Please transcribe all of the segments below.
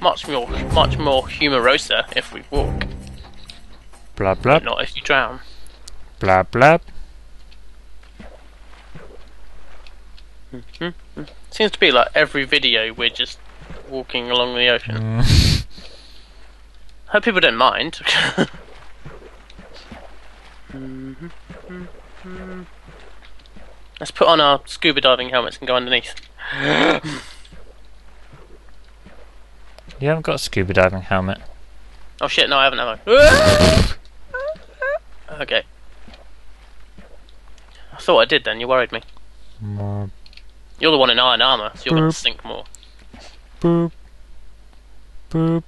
much more, much more humorosa if we walk, Blah blah not if you drown. blah blah. Seems to be like every video we're just walking along the ocean. Mm. Hope people don't mind. Let's put on our scuba diving helmets and go underneath. You haven't got a scuba diving helmet. Oh shit, no, I haven't, have I? okay. I thought I did then, you worried me. More You're the one in iron armour, so you're going Boop. to sink more. boop boop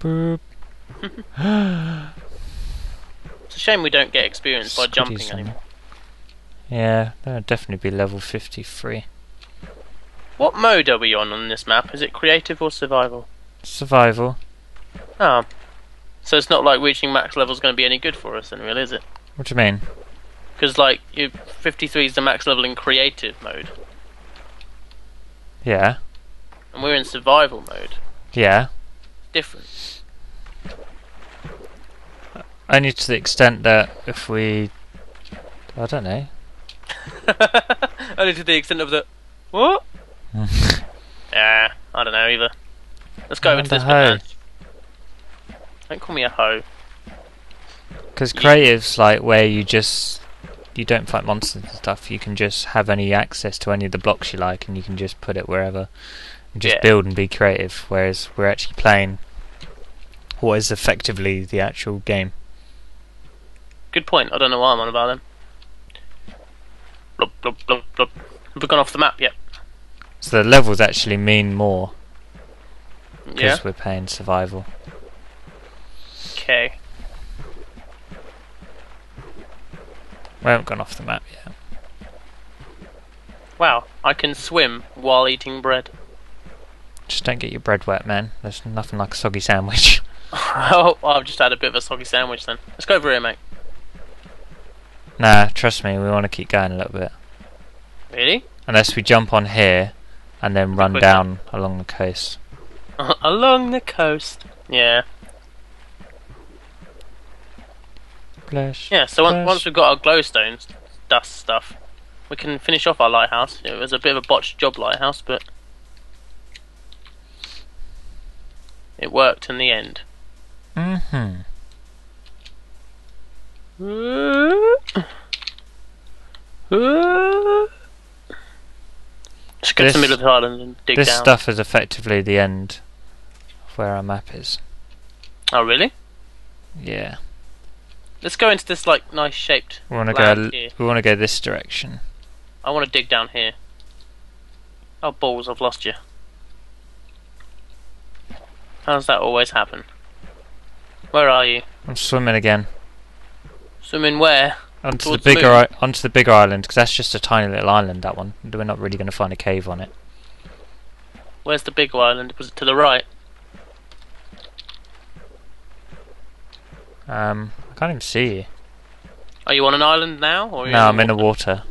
boop. It's a shame we don't get experience by jumping anymore. Yeah, that would definitely be level 53. What mode are we on on this map? Is it creative or survival? Survival. Oh. So it's not like reaching max level is going to be any good for us then, really, is it? What do you mean? Because, like, you, 53 is the max level in creative mode, Yeah. and we're in survival mode. Yeah. Different. Only to the extent that if we. I don't know. Only to the extent of the. What? Yeah, I don't know either. Let's go over to this hoe. bit. Don't call me a hoe. Because creative's like where you just. You don't fight monsters and stuff. You can just have any access to any of the blocks you like, and you can just put it wherever, and just Yeah. build and be creative. Whereas we're actually playing what is effectively the actual game. Good point. I don't know why I'm on about them. Blub, blub, blub, blub. Have we gone off the map yet? So the levels actually mean more Yeah. because we're playing survival. Okay. We haven't gone off the map yet. Wow, I can swim while eating bread. Just don't get your bread wet, man. There's nothing like a soggy sandwich. oh, I've just had a bit of a soggy sandwich then. Let's go over here, mate. nah, trust me, we want to keep going a little bit. Really? Unless we jump on here and then run Quicker. down along the coast. Along the coast. Yeah. Yeah, so on- once we've got our glowstone s- dust stuff, we can finish off our lighthouse. It was a bit of a botched job lighthouse, but it worked in the end. Mm-hmm. Just go to This- the middle of the island and dig This down. stuff is effectively the end of where our map is. Oh, really? Yeah. Let's go into this like nice shaped. We want to go. here. We want to go this direction. I want to dig down here. Oh balls! I've lost you. How does that always happen? Where are you? I'm swimming again Swimming where? Onto the the bigger? I- onto the bigger island because that's just a tiny little island. That one. We're not really going to find a cave on it. Where's the big island? Was it to the right? Um, I can't even see you. Are you on an island now, or No, I'm in the water.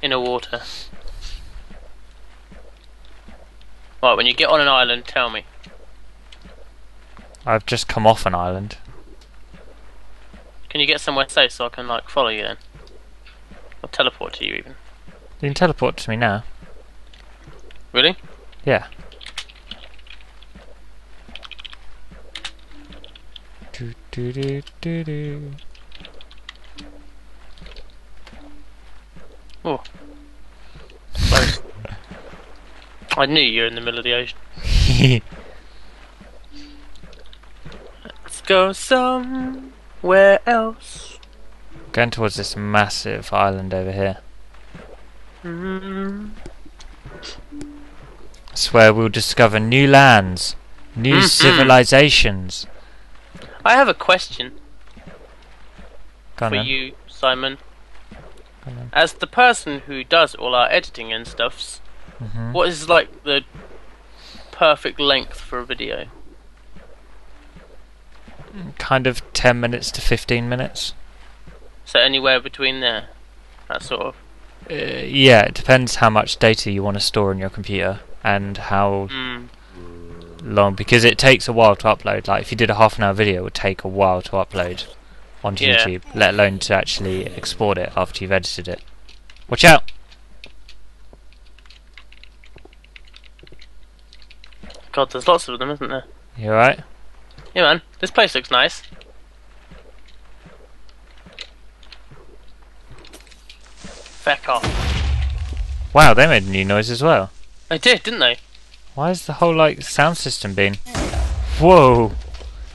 In inner water? Right, when you get on an island, tell me. I've just come off an island. Can you get somewhere safe so I can like follow you then, or teleport to you even? You can teleport to me now. Really? Yeah. Do, do, do, do, do. Oh. Close. I knew you were in the middle of the ocean. Let's go somewhere else. Going towards this massive island over here. Mm. It's where we'll discover new lands, new Mhm. civilizations. I have a question Go for you, Simon. Go on then. As the person who does all our editing and stuffs, Mhm. what is like the perfect length for a video? Kind of 10 minutes to 15 minutes. So anywhere between there, that sort of. Uh, yeah, it depends how much data you want to store in your computer and how Mm. long because it takes a while to upload. Like if you did a half an hour video, it would take a while to upload onto Yeah. YouTube, let alone to actually export it after you've edited it. Watch out! God, there's lots of them, isn't there? You alright? Yeah, man. This place looks nice. Feck off. Wow, they made a new noise as well. They did, didn't they? Why is the whole like sound system been? Whoa!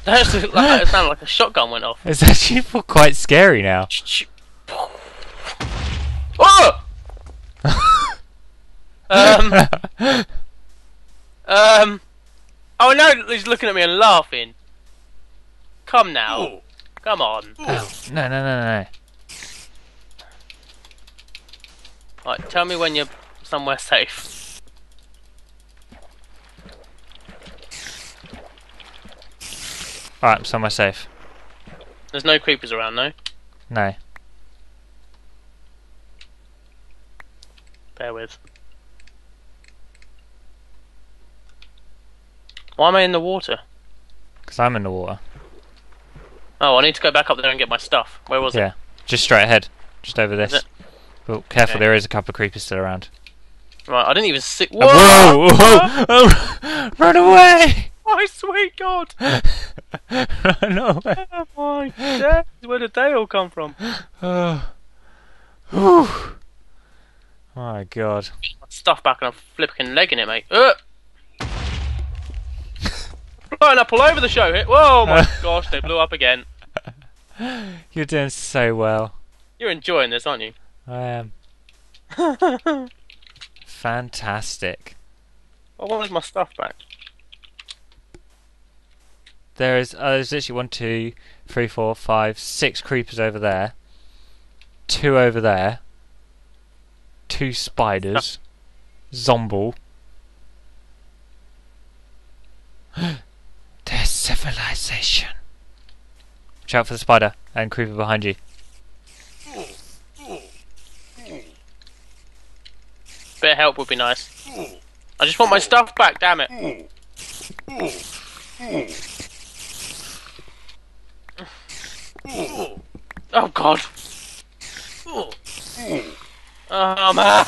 That actually like it sounded like a shotgun went off. It's actually quite scary now. Oh! um. Um. Oh no, he's looking at me and laughing. Come now. Come on. Oh, no, no, no, no. Right, tell me when you're somewhere safe. Alright, I'm somewhere safe. There's no creepers around, no? No. Bear with. Why am I in the water? Because I'm in the water. Oh, I need to go back up there and get my stuff. Where was it? Yeah. Just straight ahead. Just over this. Oh, careful, Okay. there is a couple of creepers still around. Right, I didn't even see. Uh, Whoa! Whoa! Oh, run away! My sweet God! run away! Oh my days, where did they all come from? Oh. Whew. My god. Stuff back and I'm flipping legging it, mate. Uh! Flying up all over the show here. Whoa, my gosh, they blew up again. You're doing so well. You're enjoying this, aren't you? I am. Fantastic. I wanted my stuff back. There is uh, there's literally one, two, three, four, five, six creepers over there. Two over there. Two spiders. Zomble. There's civilization. Watch out for the spider and creeper behind you. Bit of help would be nice. I just want my stuff back, damn it. Oh god. Oh man.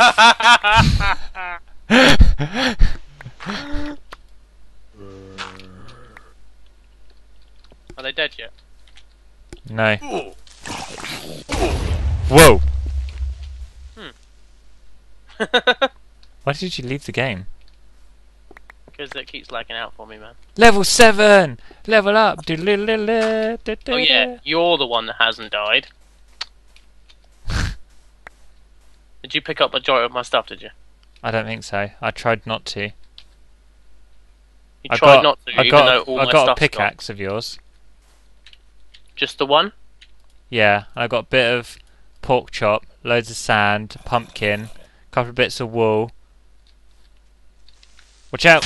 Are they dead yet? No. Whoa! Hmm. Why did you leave the game? Because it keeps lagging out for me, man. Level 7! Level up! Oh yeah, you're the one that hasn't died. did you pick up the majority of my stuff? Did you? I don't think so. I tried not to. You I tried got, not to, I even got, though all I my got a stuff's gone. pickaxe of yours. Just the one? Yeah, and I got a bit of pork chop, loads of sand, pumpkin, a couple of bits of wool. Watch out!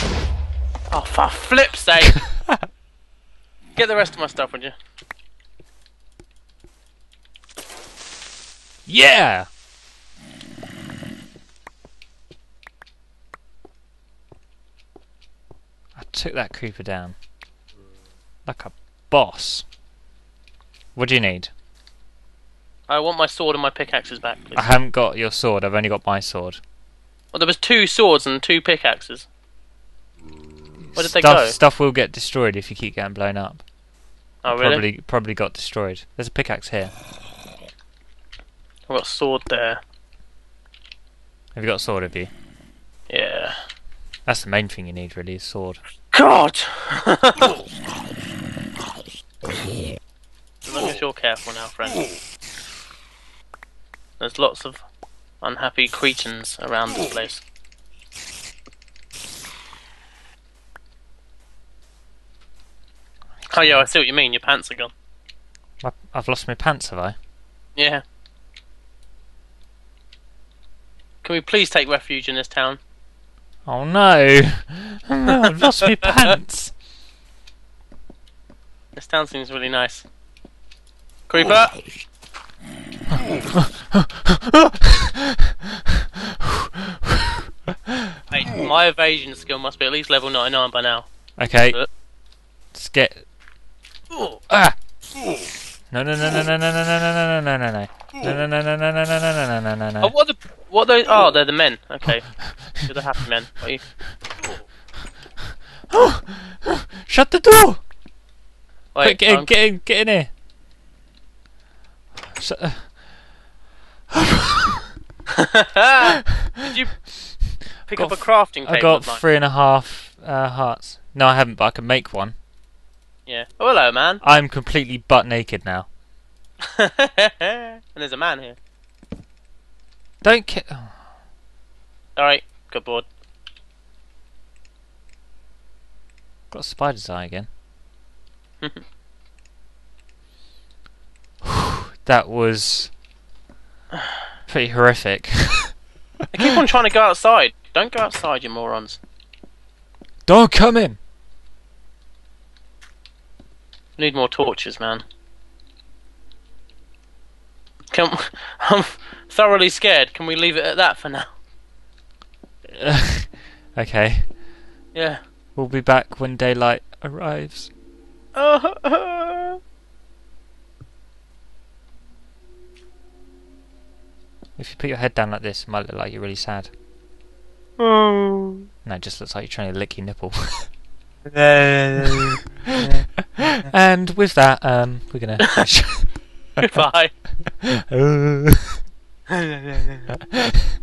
Oh, for flip's sake! Get the rest of my stuff, would you? Yeah! I took that creeper down. Like a boss. What do you need? I want my sword and my pickaxes back, please. I haven't got your sword, I've only got my sword. Well, there was two swords and two pickaxes. Where did they stuff, go? Stuff will get destroyed if you keep getting blown up. Oh, really? Probably probably got destroyed. There's a pickaxe here. I've got a sword there. Have you got a sword, have you? Yeah. That's the main thing you need really, is sword. God! as long as you're careful now, friend. There's lots of unhappy cretins around this place. Oh yeah, I see what you mean. Your pants are gone. I've lost my pants, have I? Yeah. Can we please take refuge in this town? Oh no! no I've lost my pants! This town seems really nice. Creeper! Hey, my evasion skill must be at least level 99 by now. Okay. Uh. Let's get. Ah! No, no, no, no, no, no, no, no, no, no, no, no, no. No, no, no, no, no, no, no, no, no, no, no, Oh, no. what are the what are those? Oh, they're the men. Okay, they're the happy men. Got you. Shut the door! Wait, Quick, get in, um, get in, get in here. Shut, uh, Did you pick up a crafting table? I got three and a half uh, hearts. No, I haven't, but I can make one. Yeah. Oh, hello, man. I'm completely butt naked now. and there's a man here. Don't ki- oh, All right, got bored. Got a spider's eye again. that was pretty horrific. I keep on trying to go outside. Don't go outside, you morons. Don't come in. Need more torches, man. Can I'm thoroughly scared. Can we leave it at that for now? okay, Yeah. we'll be back when daylight arrives. Oh, If you put your head down like this, it might look like you're really sad. oh. No, it just looks like you're trying to lick your nipple. and with that, um, we're gonna. Goodbye.